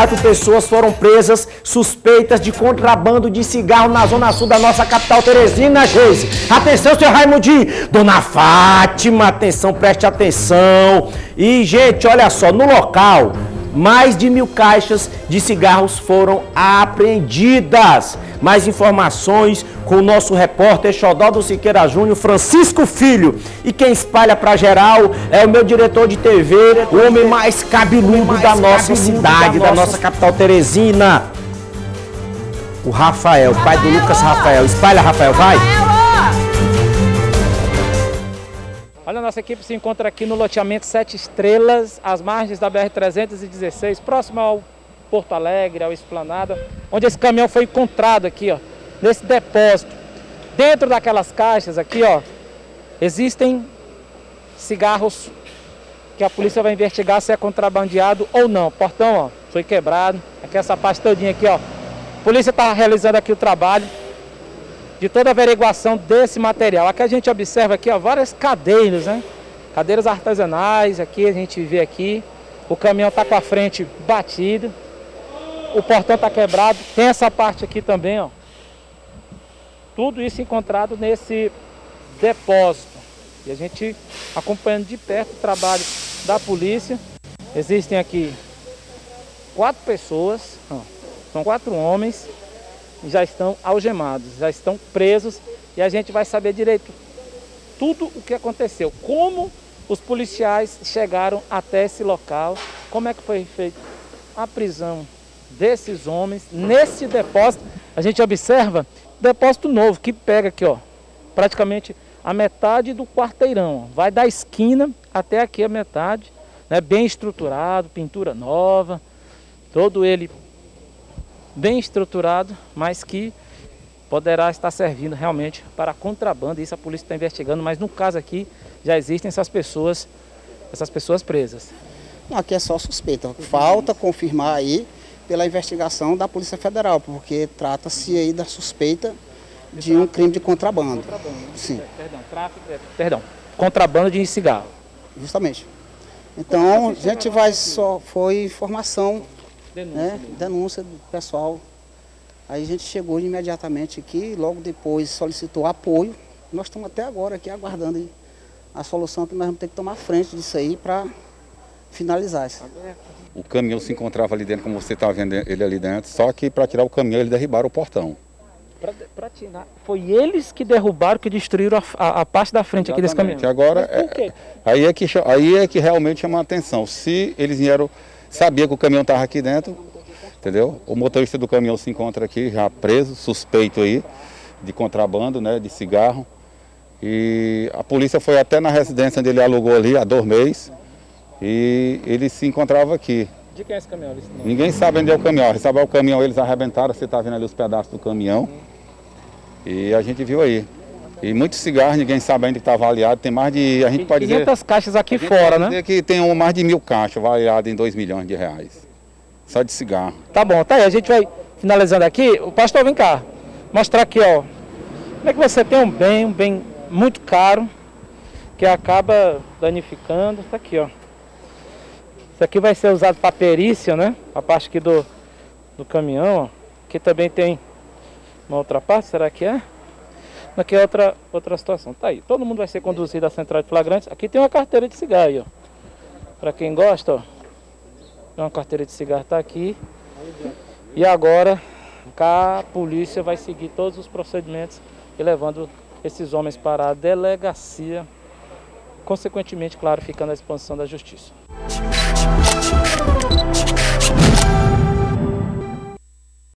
quatro pessoas foram presas suspeitas de contrabando de cigarro na zona sul da nossa capital Teresina, Geise. Atenção, senhor Raimundi. Dona Fátima, atenção, preste atenção. E, gente, olha só, no local mais de mil caixas de cigarros foram apreendidas. Mais informações com o nosso repórter Xodó do Siqueira Júnior, Francisco Filho. E quem espalha para geral é o meu diretor de TV, o homem mais cabeludo mais da nossa cidade, da nossa... da nossa capital Teresina. O Rafael, pai do Lucas Rafael. Espalha, Rafael, vai! Olha, nossa equipe se encontra aqui no loteamento Sete Estrelas, às margens da BR-316, próximo ao Porto Alegre, ao Esplanada, onde esse caminhão foi encontrado aqui, ó, nesse depósito. Dentro daquelas caixas aqui, ó, existem cigarros que a polícia vai investigar se é contrabandeado ou não. Portão, ó, foi quebrado. Aqui essa parte todinha aqui, ó. A polícia está realizando aqui o trabalho de toda a averiguação desse material. Aqui a gente observa aqui ó, várias cadeiras, né? Cadeiras artesanais, aqui a gente vê aqui. O caminhão está com a frente batida. O portão está quebrado. Tem essa parte aqui também, ó. Tudo isso encontrado nesse depósito. E a gente acompanhando de perto o trabalho da polícia. Existem aqui quatro pessoas, ó, são quatro homens já estão algemados, já estão presos e a gente vai saber direito tudo o que aconteceu, como os policiais chegaram até esse local, como é que foi feita a prisão desses homens nesse depósito. A gente observa depósito novo que pega aqui, ó, praticamente a metade do quarteirão, ó. vai da esquina até aqui a metade, né, bem estruturado, pintura nova, todo ele bem estruturado, mas que poderá estar servindo realmente para contrabando. Isso a polícia está investigando, mas no caso aqui já existem essas pessoas, essas pessoas presas. Não, aqui é só suspeita. Falta confirmar aí pela investigação da Polícia Federal, porque trata-se aí da suspeita de um crime de contrabando. contrabando. Sim. Perdão, tráfico, é, perdão, contrabando de cigarro. Justamente. Então, a gente vai só foi informação Denúncia. Né? Denúncia do pessoal. Aí a gente chegou imediatamente aqui, logo depois solicitou apoio. Nós estamos até agora aqui aguardando a solução que nós vamos ter que tomar frente disso aí para finalizar isso. O caminhão se encontrava ali dentro, como você está vendo ele ali dentro, só que para tirar o caminhão eles derribaram o portão. Para tirar. Foi eles que derrubaram, que destruíram a, a, a parte da frente Exatamente. aqui desse caminhão. Agora, é, aí, é que, aí é que realmente chama a atenção. Se eles vieram sabia que o caminhão estava aqui dentro, entendeu? O motorista do caminhão se encontra aqui já preso, suspeito aí de contrabando, né, de cigarro. E a polícia foi até na residência onde ele alugou ali há dois meses e ele se encontrava aqui. De quem é esse caminhão? Ninguém sabe onde é o caminhão. Sabe o caminhão, eles arrebentaram, você está vendo ali os pedaços do caminhão. E a gente viu aí. E muitos cigarros, ninguém sabe ainda que está avaliado. Tem mais de. A gente pode 500 dizer. caixas aqui fora, né? Dizer que tem mais de mil caixas avaliadas em 2 milhões de reais. Só de cigarro. Tá bom, tá aí. A gente vai finalizando aqui. O pastor, vem cá. Mostrar aqui, ó. Como é que você tem um bem, um bem muito caro, que acaba danificando. Tá aqui, ó. Isso aqui vai ser usado para perícia, né? A parte aqui do, do caminhão, ó. Aqui também tem uma outra parte, será que é? Aqui é outra, outra situação. Tá aí. Todo mundo vai ser conduzido à central de flagrantes. Aqui tem uma carteira de cigarro ó. Pra quem gosta, ó. Uma carteira de cigarro tá aqui. E agora a polícia vai seguir todos os procedimentos e levando esses homens para a delegacia. Consequentemente, claro, ficando à disposição da justiça.